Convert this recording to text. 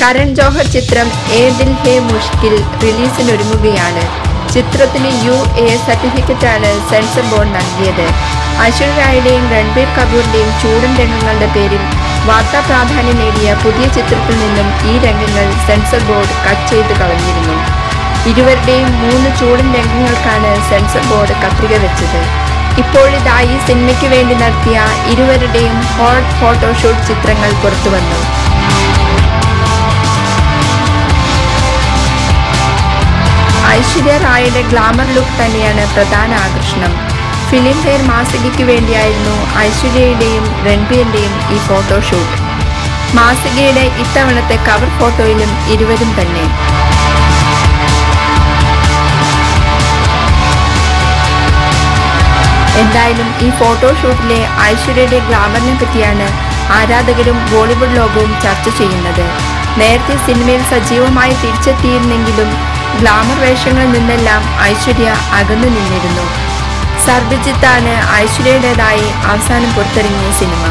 കരൺ ജോഹർ ചിത്രം ഏ ദിൽ ഹേ മുഷ്കിൽ റിലീസിനൊരുങ്ങുകയാണ്. ചിത്രത്തിന് യു എ സർട്ടിഫിക്കറ്റാണ് സെൻസർ ബോർഡ് നൽകിയത്. അശ്വിൻ റായുടെയും രൺബീർ കപൂറിന്റെയും ചൂടൻ രംഗങ്ങളുടെ പേരിൽ വാർത്താ പ്രാധാന്യം നേടിയ പുതിയ ചിത്രത്തിൽ നിന്നും ഈ രംഗങ്ങൾ സെൻസർ ബോർഡ് കട്ട് ചെയ്ത് കളഞ്ഞിരുന്നു. ഇരുവരുടെയും മൂന്ന് ചൂടൻ രംഗങ്ങൾക്കാണ് സെൻസർ ബോർഡ് കത്രിക വെച്ചത്. ഇപ്പോഴിതായി സിനിമയ്ക്ക് വേണ്ടി നടത്തിയ ഇരുവരുടെയും ഹോട്ട് ഫോട്ടോഷൂട്ട് ചിത്രങ്ങൾ പുറത്തുവന്നു. ഐശ്വര്യ റായുടെ ഗ്ലാമർ ലുക്ക് തന്നെയാണ് പ്രധാന ആകർഷണം. ഫിലിം ഫെയർ മാസികയ്ക്ക് വേണ്ടിയായിരുന്നു ഐശ്വര്യയുടെയും രൺബീറിന്റെയും ഈ ഫോട്ടോഷൂട്ട് മാസികയുടെ ഇത്തവണത്തെ കവർ ഫോട്ടോയിലും ഇരുവരും തന്നെ. എന്തായാലും ഈ ഫോട്ടോഷൂട്ടിലെ ഐശ്വര്യയുടെ ഗ്ലാമറിനെ പറ്റിയാണ് ആരാധകരും ബോളിവുഡ് ലോകവും ചർച്ച ചെയ്യുന്നത്. നേരത്തെ സിനിമയിൽ സജീവമായി തിരിച്ചെത്തിയിരുന്നെങ്കിലും ഗ്ലാമർ വേഷങ്ങളിൽ നിന്നെല്ലാം ഐശ്വര്യ അകന്നു നിന്നിരുന്നു. സർബിജിത്താണ് ഐശ്വര്യയുടേതായി അവസാനം പുറത്തിറങ്ങിയ സിനിമ.